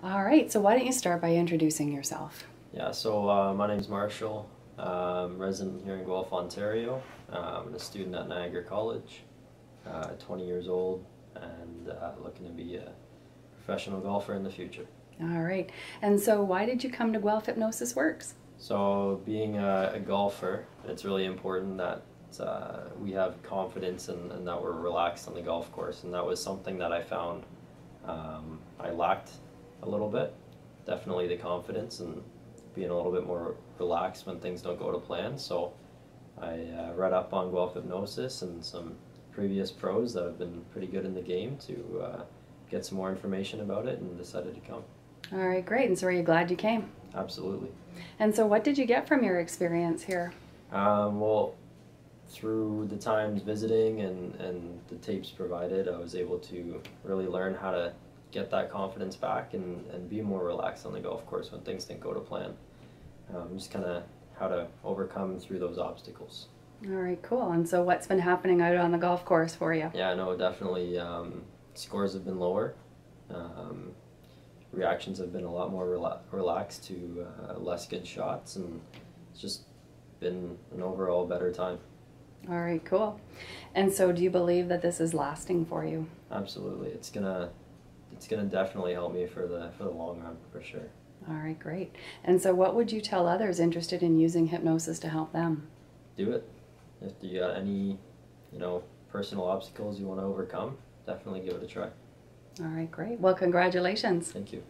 All right, so why don't you start by introducing yourself? Yeah, so uh, my name's Marshall. I'm resident here in Guelph, Ontario. Uh, I'm a student at Niagara College, uh, 20 years old, and uh, looking to be a professional golfer in the future. All right, and so why did you come to Guelph Hypnosis Works? So, being a, a golfer, it's really important that uh, we have confidence and, and, that we're relaxed on the golf course, and that was something that I found um, I lacked a little bit. Definitely the confidence and being a little bit more relaxed when things don't go to plan. So I uh, read up on Guelph Hypnosis and some previous pros that have been pretty good in the game to uh, get some more information about it and decided to come. All right, great. And so are you glad you came? Absolutely. And so what did you get from your experience here? Um, well, through the times visiting and, and the tapes provided, I was able to really learn how to get that confidence back and, and be more relaxed on the golf course when things didn't go to plan. Um, just kind of how to overcome through those obstacles. All right, cool. And so, what's been happening out on the golf course for you? Yeah, no, definitely. Um, scores have been lower. Um, reactions have been a lot more rela- relaxed to uh, less good shots, and it's just been an overall better time. All right, cool. And so, do you believe that this is lasting for you? Absolutely, it's gonna it's going to definitely help me for the for the long run for sure. All right, great. And so, what would you tell others interested in using hypnosis to help them? Do it. If you got any, you know, personal obstacles you want to overcome, definitely give it a try. All right, great. Well, congratulations. Thank you.